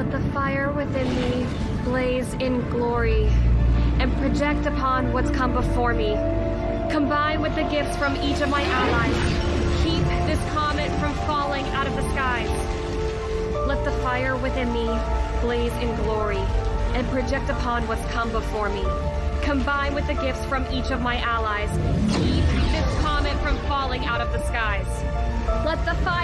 Let the fire within me blaze in glory and project upon what's come before me. Combine with the gifts from each of my allies. Keep this comet from falling out of the skies. Let the fire within me blaze in glory and project upon what's come before me. Combine with the gifts from each of my allies. Keep this comet from falling out of the skies. Let the fire